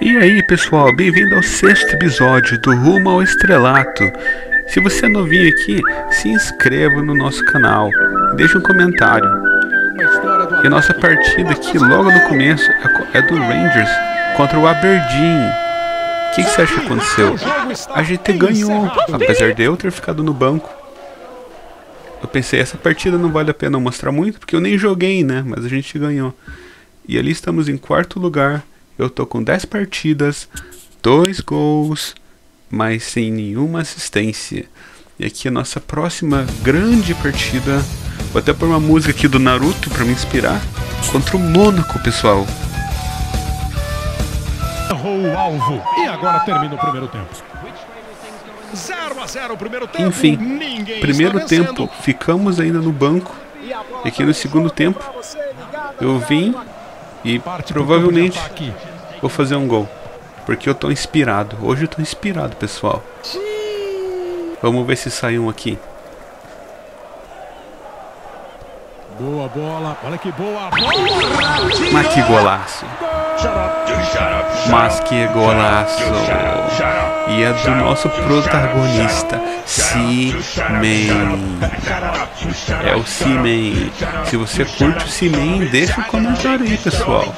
E aí pessoal, bem-vindo ao sexto episódio do Rumo ao Estrelato. Se você é novinho aqui, se inscreva no nosso canal, deixe um comentário. E a nossa partida aqui logo no começo é do Rangers contra o Aberdeen. O que, que você acha que aconteceu? A GT ganhou, apesar de eu ter ficado no banco. Eu pensei, essa partida não vale a pena mostrar muito, porque eu nem joguei, né? Mas a gente ganhou. E ali estamos em quarto lugar. Eu tô com 10 partidas, 2 gols, mas sem nenhuma assistência. E aqui a nossa próxima grande partida. Vou até pôr uma música aqui do Naruto para me inspirar. Contra o Mônaco, pessoal. Errou o alvo. E agora termina o primeiro tempo. 0 a 0 primeiro tempo. Enfim, primeiro tempo, ficamos ainda no banco. E aqui no segundo tempo, eu vim e provavelmente vou fazer um gol. Porque eu tô inspirado. Hoje eu tô inspirado, pessoal. Vamos ver se sai um aqui. Boa bola, olha que boa Mas que golaço. Mas que golaço. E é do nosso protagonista, Seaman. É o Seaman. Se você curte o Seaman, deixa um comentário aí, pessoal.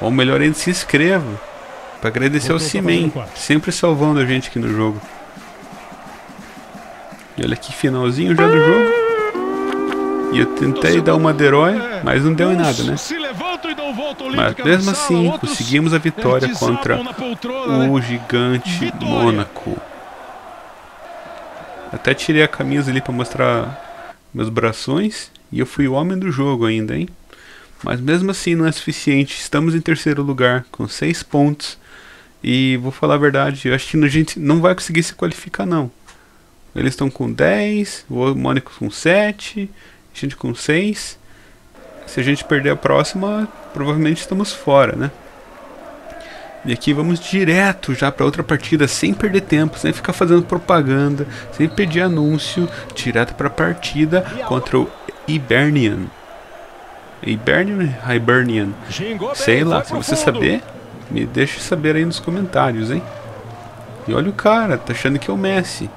Ou melhor ainda, se inscreva. Para agradecer ao Seaman, sempre salvando a gente aqui no jogo. E olha que finalzinho já do jogo. E eu tentei dar uma de herói, mas não deu em nada, né? Mas mesmo assim, conseguimos a vitória contra o gigante Mônaco. Até tirei a camisa ali para mostrar meus braços e eu fui o homem do jogo ainda, hein? Mas mesmo assim não é suficiente. Estamos em terceiro lugar com 6 pontos. E vou falar a verdade, eu acho que a gente não vai conseguir se qualificar não. Eles estão com 10, o Mônaco com 7, a gente com 6. Se a gente perder a próxima, provavelmente estamos fora, né? E aqui vamos direto já para outra partida, sem perder tempo, sem ficar fazendo propaganda, sem pedir anúncio, direto para a partida contra o Hibernian. Hibernian? Hibernian. Sei lá, se você saber, me deixe saber aí nos comentários, hein? E olha o cara, tá achando que é o Messi.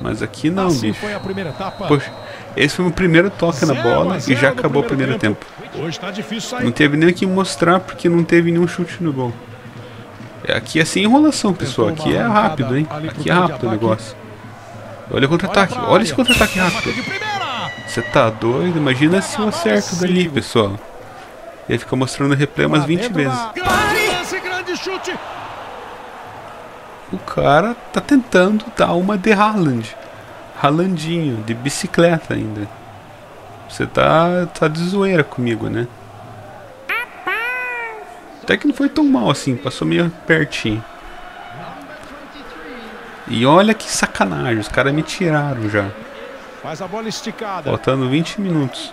Mas aqui não, assim bicho. Poxa, esse foi o primeiro toque na bola e já acabou o primeiro tempo. Tá Não teve nem que mostrar porque não teve nenhum chute no gol. Aqui é sem enrolação, pessoal. Aqui é rápido, hein? Aqui é rápido o negócio. Olha o contra-ataque. Olha esse contra-ataque rápido. Você tá doido? Imagina se eu acerto dali, pessoal. E aí fica mostrando o replay umas 20 vezes. O cara tá tentando dar uma de Haaland. Haalandinho, de bicicleta ainda. Você tá, tá de zoeira comigo, né? Até que não foi tão mal assim, passou meio pertinho. E olha que sacanagem, os caras me tiraram já. Faz a bola esticada. Faltando 20 minutos.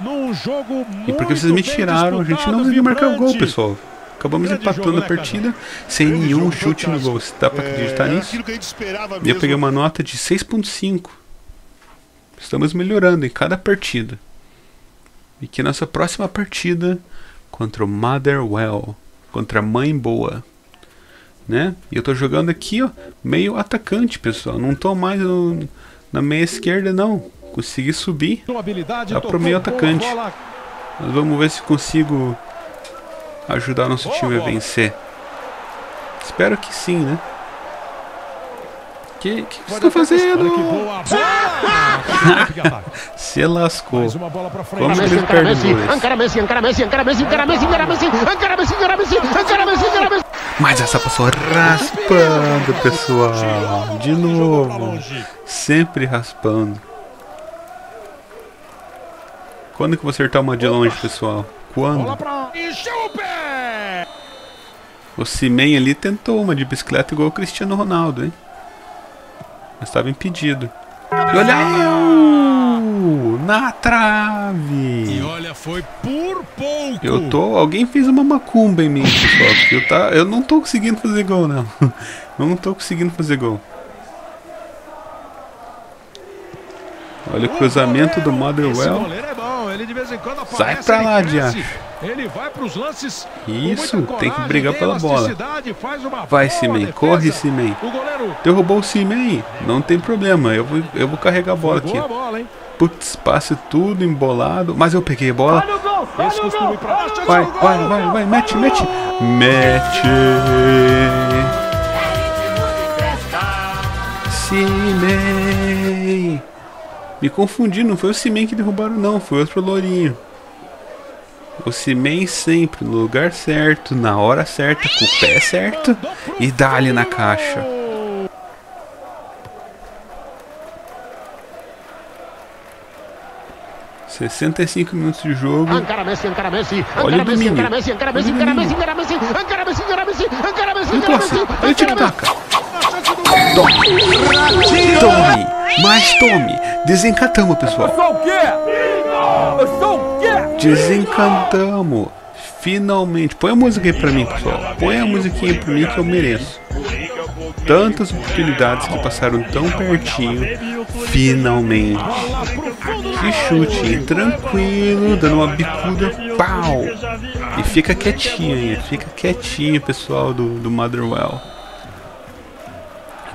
Num jogo e porque vocês me tiraram, a gente não conseguiu marcar o gol, pessoal. Acabamos empatando jogo, né, a partida cara? sem Grande nenhum chute no gol. Você dá pra acreditar é, nisso? E eu peguei uma nota de 6.5. Estamos melhorando em cada partida. E que nossa próxima partida contra o Motherwell, contra a Mãe Boa, né? E eu tô jogando aqui, ó, meio atacante, pessoal. Não tô mais no, na meia esquerda não. Consegui subir lá pro meio atacante. Mas vamos ver se consigo ajudar nosso time a vencer. Espero que sim, né? Que que, que você tá fazendo? Se lascou. Como ele perde Mas essa passou raspando, pessoal. De novo. Sempre raspando. Quando que eu vou acertar uma de longe, pessoal? O Simen ali tentou uma de bicicleta igual o Cristiano Ronaldo, hein? Mas estava impedido. E olha eu! Na trave! E olha, foi por pouco! Eu tô. Alguém fez uma macumba em mim, pessoal. Eu, tá, eu não tô conseguindo fazer gol, não. Não tô conseguindo fazer gol. Olha o cruzamento do Motherwell. Ele de vez em quando aparece, Sai pra lá, Diacho. Ele vai pros lances. Isso, tem que brigar pela bola. elasticidade, faz uma Vai, Simen, corre, Simen. Goleiro Derrubou o Simen, não tem problema, eu vou, eu vou carregar a bola aqui. bola, hein? Putz, passe tudo embolado, mas eu peguei a bola. Vai, do vai, gol. vai, vai, mete, mete. Mete. Simen. Me confundi, não foi o Simen que derrubaram, não, foi outro lourinho. O Simen sempre no lugar certo, na hora certa, com o pé certo e dá ali na caixa. Sessenta e cinco minutos de jogo. Olha o domínio. encara Messi, encara Messi, encara Messi, tic-tac. Tome! Desencantamos, pessoal. sou o quê? Eu sou o quê? Desencantamos! Finalmente! Põe a música aí pra mim, pessoal. Põe a musiquinha pra mim que eu mereço. Tantas oportunidades que passaram tão pertinho. Finalmente! Que chute! Tranquilo, dando uma bicuda. Pau! E fica quietinho aí. Fica quietinho, pessoal do, do Motherwell.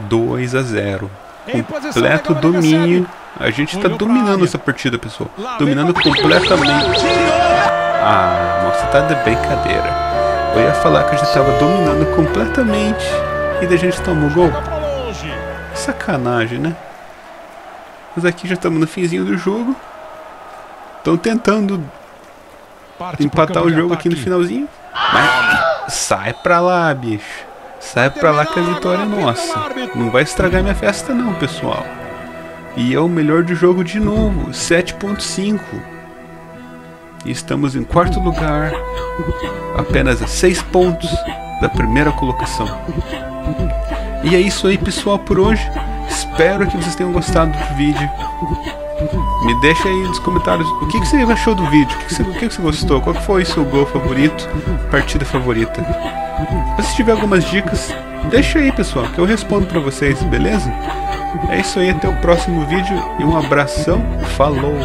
2 a 0 Em posição completo domínio. A gente tá pra dominando essa partida, pessoal. Dominando completamente. Ah, nossa, tá de brincadeira. Eu ia falar que a gente tava dominando completamente e daí a gente tomou gol. Sacanagem, né? Mas aqui já estamos no finzinho do jogo. Estão tentando empatar o jogo aqui no finalzinho. Mas sai pra lá, bicho. Sai pra lá que a vitória é nossa. Não vai estragar minha festa não, pessoal. E é o melhor do jogo de novo, 7.5. E estamos em quarto lugar, apenas a 6 pontos da primeira colocação. E é isso aí, pessoal, por hoje. Espero que vocês tenham gostado do vídeo. Me deixa aí nos comentários o que, que você achou do vídeo, o que, que, você, o que, que você gostou, qual foi seu gol favorito, partida favorita. Se tiver algumas dicas, deixa aí pessoal, que eu respondo pra vocês, beleza? É isso aí, até o próximo vídeo e um abração, falou!